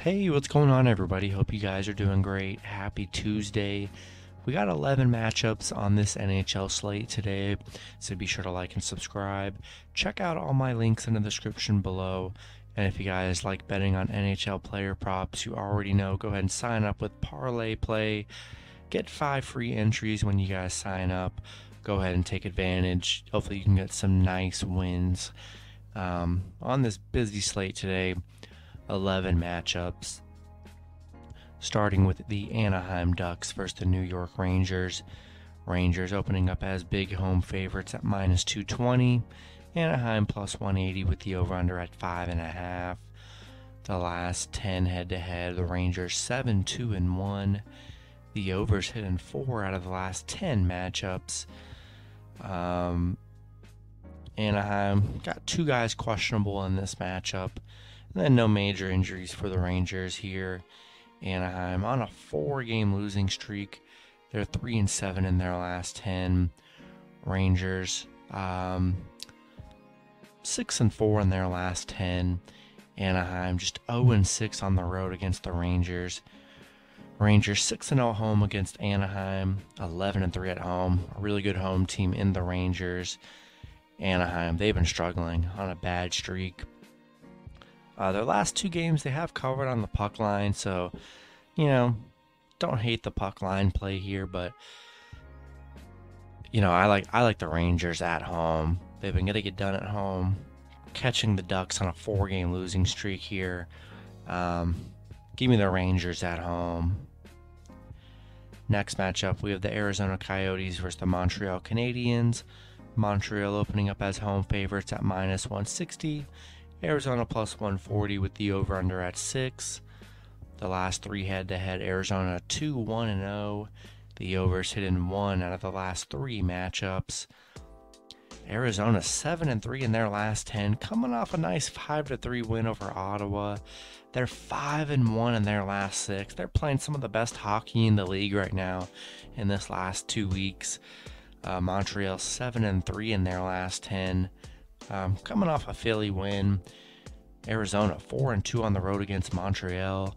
Hey, what's going on, everybody? Hope you guys are doing great. Happy Tuesday. We got 11 matchups on this NHL slate today, so be sure to like and subscribe. Check out all my links in the description below. And if you guys like betting on NHL player props, you already know, go ahead and sign up with Parlay Play. Get five free entries when you guys sign up. Go ahead and take advantage. Hopefully, you can get some nice wins. Um, on this busy slate today, 11 matchups, starting with the Anaheim Ducks versus the New York Rangers. Rangers opening up as big home favorites at minus 220. Anaheim plus 180 with the over under at 5.5. The last 10 head to head, the Rangers 7 2 and 1. The overs hit in four out of the last 10 matchups. Um, Anaheim got two guys questionable in this matchup. And then no major injuries for the Rangers here. Anaheim on a four game losing streak. They're three and seven in their last ten. Rangers um, six and four in their last ten. Anaheim just 0 and 6 on the road against the Rangers. Rangers 6 and 0 home against Anaheim, 11 and 3 at home. A really good home team in the Rangers. Anaheim, they've been struggling on a bad streak. Uh, their last two games they have covered on the puck line, so you know, don't hate the puck line play here, but you know, I like I like the Rangers at home. They've been gonna get done at home, catching the Ducks on a four-game losing streak here. Um, give me the Rangers at home. Next matchup, we have the Arizona Coyotes versus the Montreal Canadiens. Montreal opening up as home favorites at minus 160. Arizona plus 140 with the over under at 6. The last three head to head Arizona 2 1 and 0. The overs hit in one out of the last three matchups. Arizona 7 and 3 in their last 10, coming off a nice 5 to 3 win over Ottawa. They're 5 and 1 in their last 6. They're playing some of the best hockey in the league right now in this last 2 weeks. Uh, Montreal 7 and 3 in their last 10. Um, coming off a Philly win, Arizona 4 and 2 on the road against Montreal.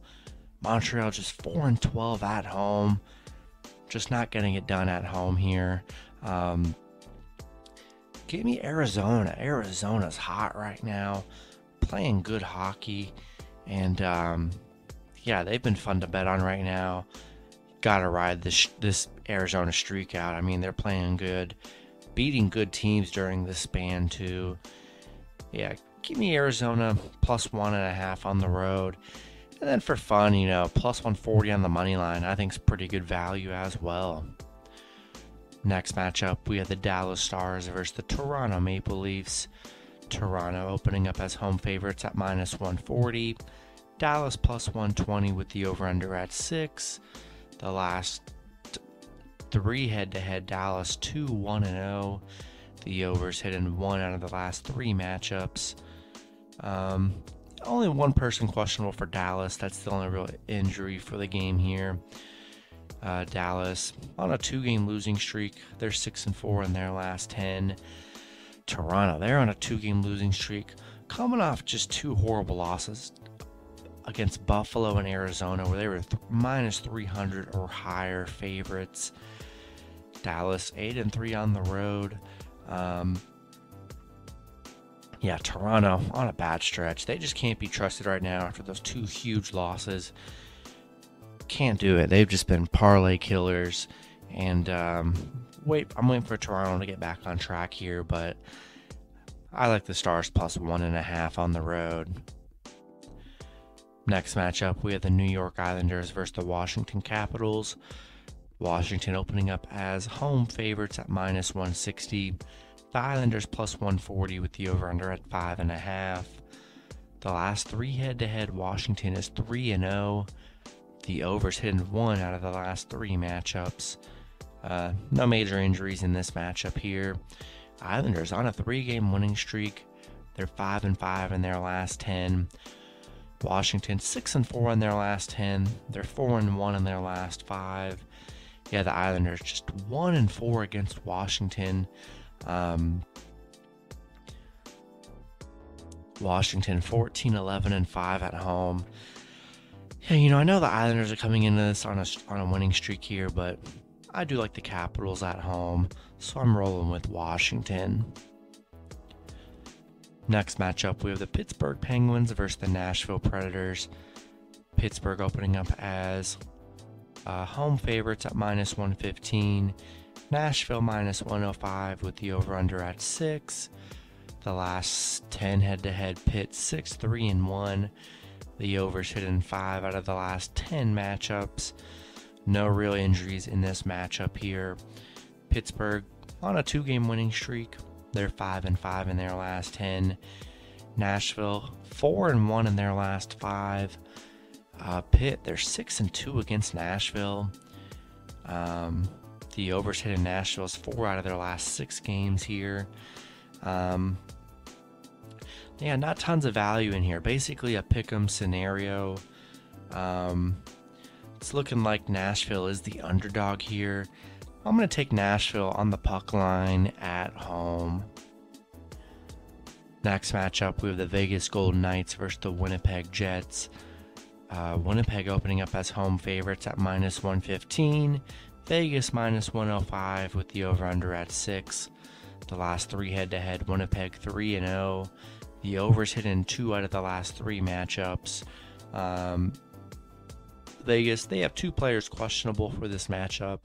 Montreal just 4 and 12 at home. Just not getting it done at home here. Um, give me Arizona. Arizona's hot right now, playing good hockey, and um, yeah, they've been fun to bet on right now. Got to ride this this Arizona streak out. I mean, they're playing good beating good teams during this span too. Yeah, give me Arizona plus one and a half on the road. And then for fun, you know, plus 140 on the money line, I think is pretty good value as well. Next matchup, we have the Dallas Stars versus the Toronto Maple Leafs. Toronto opening up as home favorites at minus 140. Dallas plus 120 with the over under at 6. The last three head to head Dallas 2 1 0. The overs hit in one out of the last three matchups. Um, only one person questionable for Dallas. That's the only real injury for the game here. Uh, Dallas on a two game losing streak. They're 6 and 4 in their last 10. Toronto, they're on a two game losing streak, coming off just two horrible losses against Buffalo and Arizona, where they were th- minus 300 or higher favorites. Dallas, eight and three on the road. Um, yeah, Toronto on a bad stretch. They just can't be trusted right now after those two huge losses. Can't do it. They've just been parlay killers. And um, wait, I'm waiting for Toronto to get back on track here, but I like the Stars plus one and a half on the road. Next matchup, we have the New York Islanders versus the Washington Capitals. Washington opening up as home favorites at minus 160. The Islanders plus 140 with the over under at 5.5. The last three head to head, Washington is 3 and 0. The overs hit one out of the last three matchups. Uh, no major injuries in this matchup here. Islanders on a three game winning streak. They're 5 and 5 in their last 10. Washington 6 and 4 in their last 10. They're 4 and 1 in their last 5 yeah, the Islanders just one and four against Washington. Um, Washington 14 11 and 5 at home. Yeah, you know, I know the Islanders are coming into this on a on a winning streak here, but I do like the Capitals at home, so I'm rolling with Washington. Next matchup, we have the Pittsburgh Penguins versus the Nashville Predators. Pittsburgh opening up as uh, home favorites at minus 115. Nashville minus 105 with the over under at 6. The last 10 head to head Pitt 6 3 and 1. The overs hit in 5 out of the last 10 matchups. No real injuries in this matchup here. Pittsburgh on a two game winning streak. They're 5 and 5 in their last 10. Nashville 4 and 1 in their last 5. Uh, Pitt, they're 6 and 2 against Nashville. Um, the overs hit in Nashville is 4 out of their last 6 games here. Um, yeah, not tons of value in here. Basically, a pick 'em scenario. Um, it's looking like Nashville is the underdog here. I'm going to take Nashville on the puck line at home. Next matchup, we have the Vegas Golden Knights versus the Winnipeg Jets. Uh, Winnipeg opening up as home favorites at minus 115. Vegas minus 105 with the over under at 6. The last three head to head, Winnipeg 3 and 0. The overs hit in two out of the last three matchups. Um, Vegas, they have two players questionable for this matchup.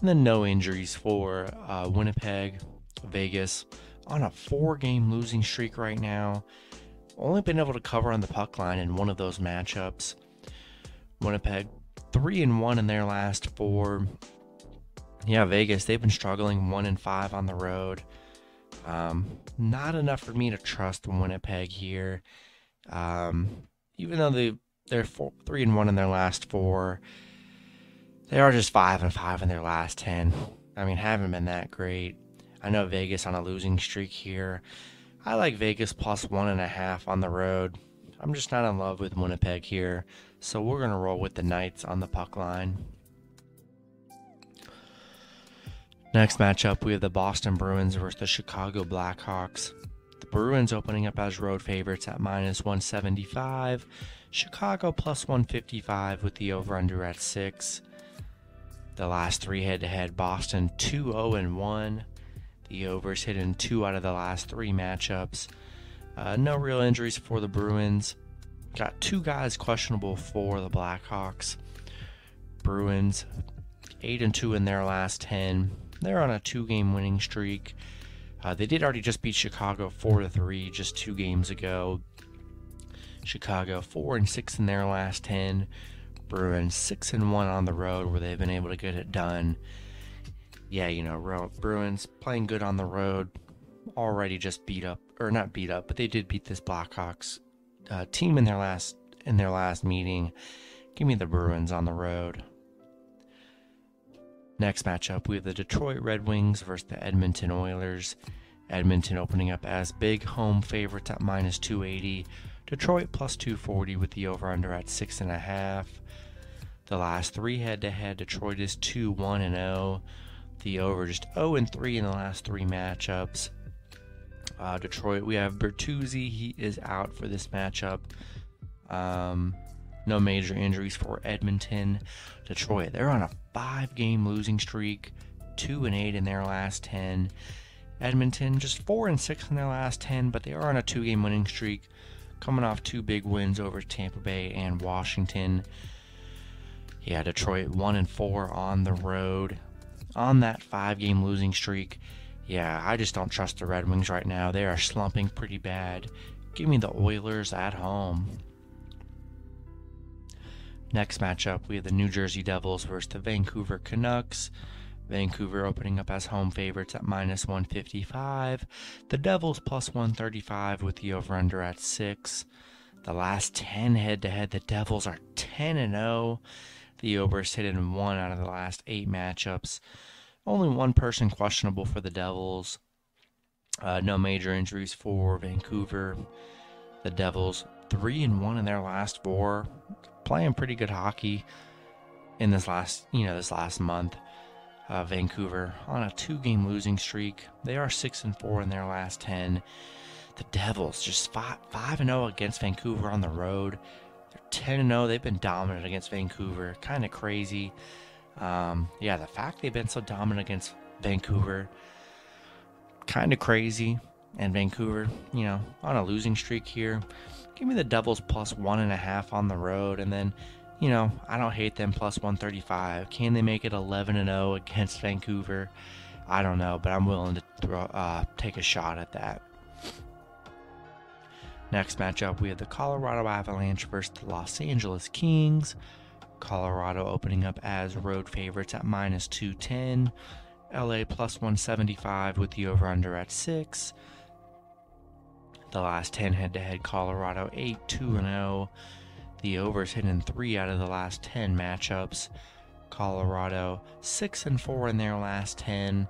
And then no injuries for uh, Winnipeg. Vegas on a four game losing streak right now. Only been able to cover on the puck line in one of those matchups. Winnipeg, three and one in their last four. Yeah, Vegas, they've been struggling one and five on the road. Um, not enough for me to trust Winnipeg here. Um, even though they they're four, three and one in their last four. They are just five and five in their last ten. I mean, haven't been that great. I know Vegas on a losing streak here. I like Vegas plus one and a half on the road. I'm just not in love with Winnipeg here, so we're gonna roll with the Knights on the puck line. Next matchup, we have the Boston Bruins versus the Chicago Blackhawks. The Bruins opening up as road favorites at minus 175. Chicago plus 155 with the over under at 6. The last three head to head Boston 2 0 and 1. The overs hit in two out of the last three matchups. Uh, no real injuries for the Bruins. Got two guys questionable for the Blackhawks. Bruins 8 and 2 in their last 10. They're on a two game winning streak. Uh, they did already just beat Chicago 4 to 3 just two games ago. Chicago 4 and 6 in their last 10. Bruins 6 and 1 on the road where they've been able to get it done. Yeah, you know, Bruins playing good on the road. Already just beat up or not beat up, but they did beat this Blackhawks uh, team in their last in their last meeting. Give me the Bruins on the road. Next matchup, we have the Detroit Red Wings versus the Edmonton Oilers. Edmonton opening up as big home favorites at minus 280. Detroit plus 240 with the over under at 6.5. The last three head to head, Detroit is 2 1 and 0. The over just 0 and 3 in the last three matchups. Uh, Detroit, we have Bertuzzi. He is out for this matchup. Um, no major injuries for Edmonton. Detroit, they're on a five game losing streak, 2 and 8 in their last 10. Edmonton, just 4 and 6 in their last 10, but they are on a two game winning streak coming off two big wins over Tampa Bay and Washington. Yeah, Detroit one and four on the road on that five game losing streak. Yeah, I just don't trust the Red Wings right now. They are slumping pretty bad. Give me the Oilers at home. Next matchup, we have the New Jersey Devils versus the Vancouver Canucks. Vancouver opening up as home favorites at minus 155. The Devils plus 135 with the over under at 6. The last 10 head to head, the Devils are 10 and 0. The overs hit in one out of the last eight matchups. Only one person questionable for the Devils. Uh, no major injuries for Vancouver. The Devils three and one in their last four, playing pretty good hockey in this last you know this last month uh, Vancouver on a two-game losing streak. They are six and four in their last ten. The Devils just five five and zero oh against Vancouver on the road. They're 10 and 0. They've been dominant against Vancouver. Kind of crazy. Um, yeah, the fact they've been so dominant against Vancouver, kind of crazy. And Vancouver, you know, on a losing streak here. Give me the Devils plus one and a half on the road, and then, you know, I don't hate them plus 135. Can they make it 11 and 0 against Vancouver? I don't know, but I'm willing to throw, uh, take a shot at that. Next matchup, we have the Colorado Avalanche versus the Los Angeles Kings. Colorado opening up as road favorites at minus 210. LA plus 175 with the over under at 6. The last 10 head to head Colorado 8 2 0. The overs hit in 3 out of the last 10 matchups. Colorado 6 and 4 in their last 10.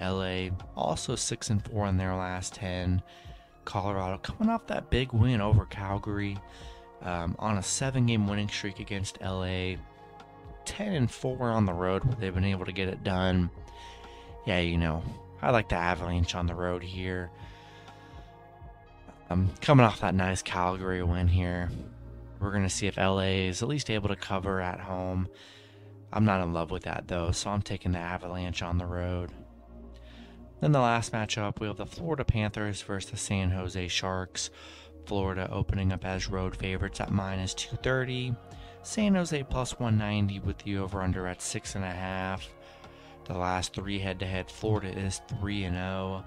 LA also 6 and 4 in their last 10. Colorado coming off that big win over Calgary um, on a seven game winning streak against LA. 10 and 4 on the road where they've been able to get it done. Yeah, you know, I like the Avalanche on the road here. I'm um, coming off that nice Calgary win here. We're going to see if LA is at least able to cover at home. I'm not in love with that though, so I'm taking the Avalanche on the road. Then the last matchup, we have the Florida Panthers versus the San Jose Sharks. Florida opening up as road favorites at minus 230. San Jose plus 190 with the over under at 6.5. The last three head to head, Florida is 3 and 0.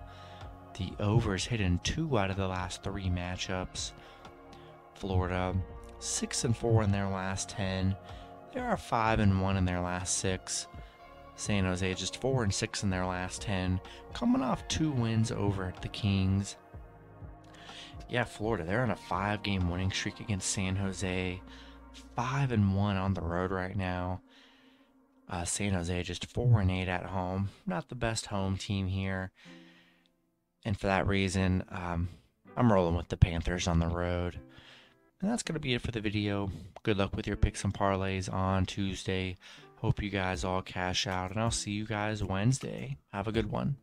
The overs hit in two out of the last three matchups. Florida 6 and 4 in their last 10. They are 5 and 1 in their last 6. San Jose just 4 and 6 in their last 10, coming off two wins over at the Kings. Yeah, Florida, they're on a 5-game winning streak against San Jose. 5 and 1 on the road right now. Uh, San Jose just 4 and 8 at home. Not the best home team here. And for that reason, um, I'm rolling with the Panthers on the road. And that's going to be it for the video. Good luck with your picks and parlays on Tuesday. Hope you guys all cash out, and I'll see you guys Wednesday. Have a good one.